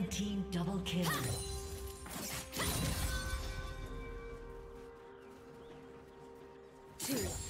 Red team double kill. Two.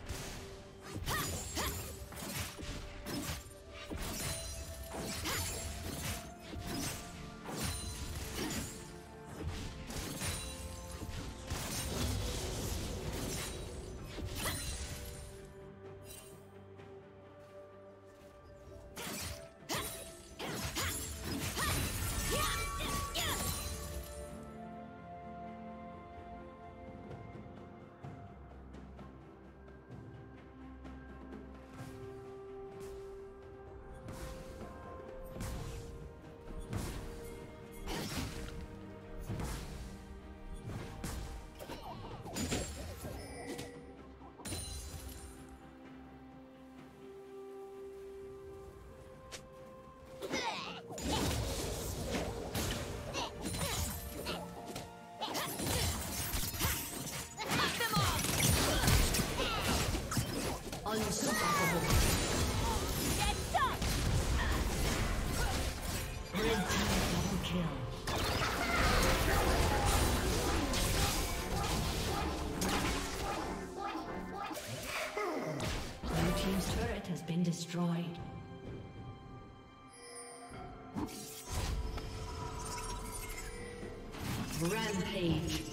Rampage.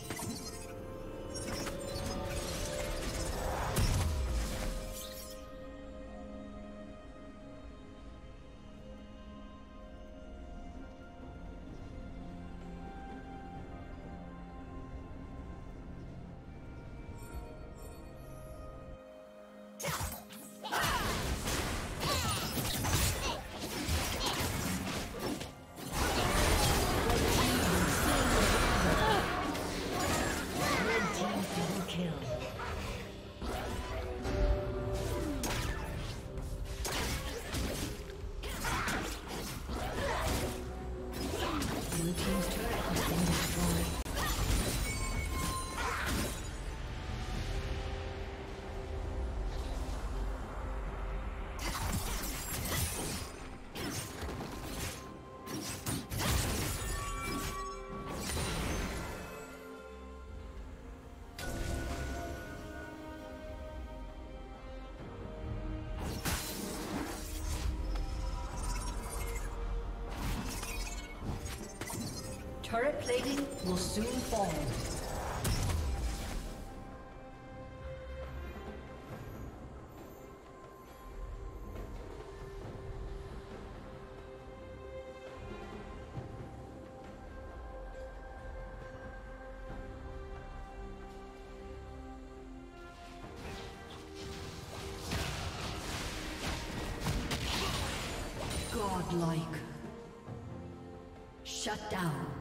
Turret plating will soon fall. Godlike. Shut down.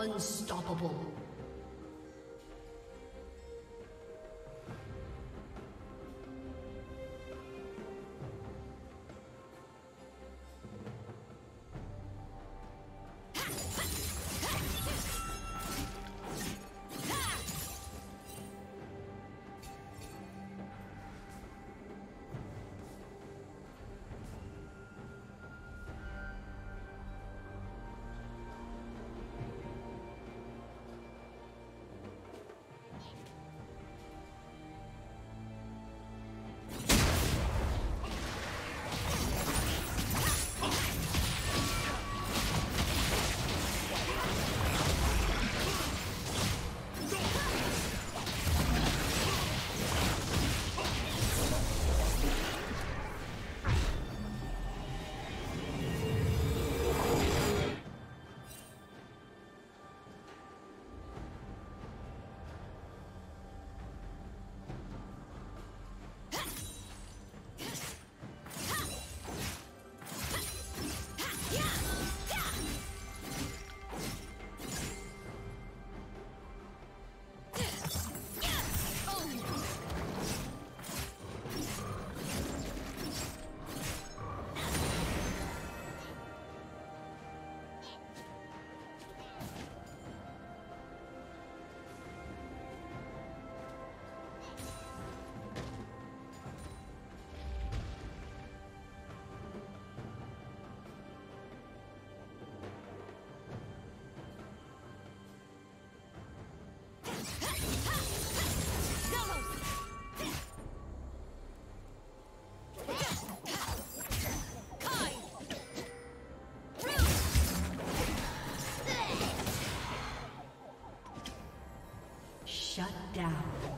Unstoppable. Shut down.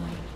destroyed.